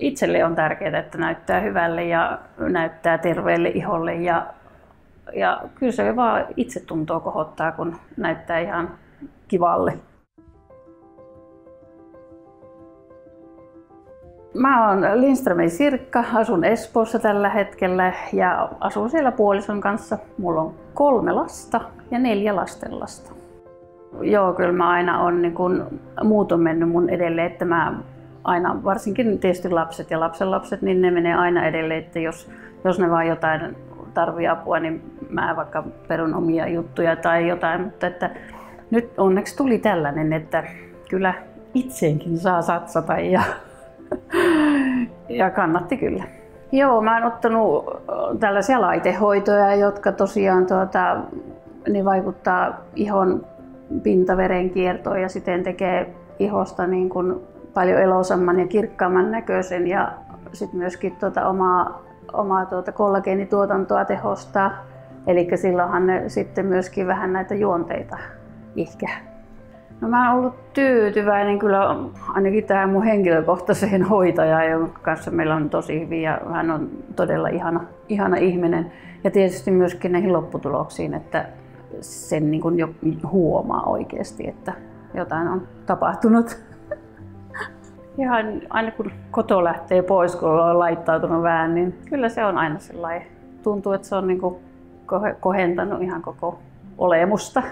itselle on tärkeää, että näyttää hyvälle ja näyttää terveelle iholle ja, ja kyllä se vaan itse tuntuu kohottaa, kun näyttää ihan kivalle. Mä oon Lindströmin Sirkka, asun Espoossa tällä hetkellä ja asun siellä puolison kanssa. Mulla on kolme lasta ja neljä lastenlasta. Joo, kyllä mä aina on, niin kun, muut on mennyt mun edelle, että mä aina, varsinkin tietysti lapset ja lapsenlapset, niin ne menee aina edelle, että jos, jos ne vaan jotain tarvii apua, niin mä vaikka perun omia juttuja tai jotain, mutta että nyt onneksi tuli tällainen, että kyllä itseenkin saa satsata ja, ja kannatti kyllä. Joo, mä oon ottanut tällaisia laitehoitoja, jotka tosiaan tuota, niin vaikuttaa ihon pintaverenkiertoon ja siten tekee ihosta niin kuin paljon elosamman ja kirkkaamman näköisen ja sitten myöskin tuota omaa, omaa tuota kollageenituotantoa tehostaa. Eli silloinhan ne sitten myöskin vähän näitä juonteita ihkä. No mä oon ollut tyytyväinen kyllä ainakin tähän mun henkilökohtaiseen hoitajaan, jonka kanssa meillä on tosi hyviä hän on todella ihana, ihana ihminen. Ja tietysti myöskin näihin lopputuloksiin, että sen niin kuin jo huomaa oikeasti, että jotain on tapahtunut. Ihan aina kun koto lähtee pois, kun on laittautunut vähän, niin kyllä se on aina sellainen, tuntuu, että se on niin kohentanut ihan koko olemusta.